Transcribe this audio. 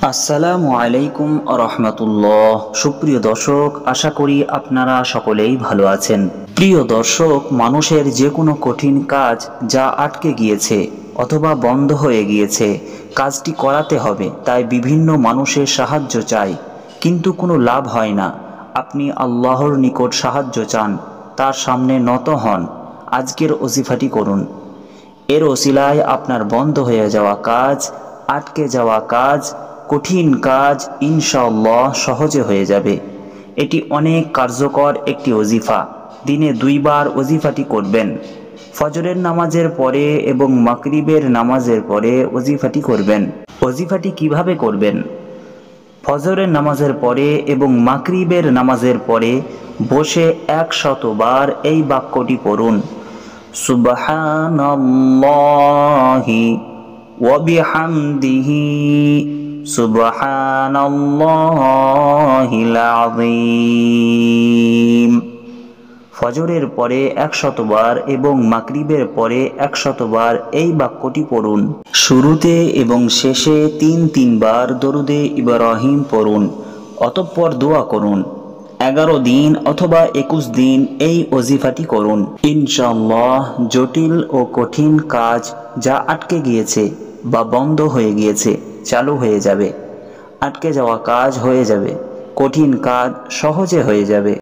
আসসালামু আলাইকুম রহমতুল্লাহ। সুপ্রিয় দর্শক, আশা করি আপনারা সকলেই ভালো আছেন। প্রিয় দর্শক, মানুষের যে কোনো কঠিন কাজ যা আটকে গিয়েছে অথবা বন্ধ হয়ে গিয়েছে, কাজটি করাতে হবে, তাই বিভিন্ন মানুষের সাহায্য চাই। কিন্তু কোনো লাভ হয় না। আপনি আল্লাহর নিকট সাহায্য চান, তার সামনে নত হন। আজকের ওজিফাটি করুন। এর ওসিলায় আপনার বন্ধ হয়ে যাওয়া কাজ, আটকে যাওয়া কাজ, কঠিন কাজ ইনশাআল্লাহ সহজে হয়ে যাবে। এটি অনেক কার্যকর একটি ওজিফা। দিনে দুইবার ওজিফাটি করবেন। ফজরের নামাজের পরে এবং মাকরিবের নামাজের পরে ওজিফাটি করবেন। ওজিফাটি কীভাবে করবেন? ফজরের নামাজের পরে এবং মাকরিবের নামাজের পরে বসে একশতবার এই বাক্যটি পড়ুন। সুবহানাল্লাহি ওয়াবিহামদিহি সুবহানাল্লাহিল আযীম। ফজরের পরে একশতবার এবং মাকরিবের পরে একশতবার এই বাক্যটি পড়ুন। শুরুতে এবং শেষে তিন তিনবার দরুদে ইব্রাহিম পড়ুন, অতঃপর দোয়া করুন। এগারো দিন অথবা একুশ দিন এই অজিফাটি করুন। ইনশাল্লাহ জটিল ও কঠিন কাজ যা আটকে গিয়েছে বা বন্ধ হয়ে গিয়েছে, চালু হয়ে যাবে। আটকে যাওয়া কাজ হয়ে যাবে। কঠিন কাজ সহজে হয়ে যাবে।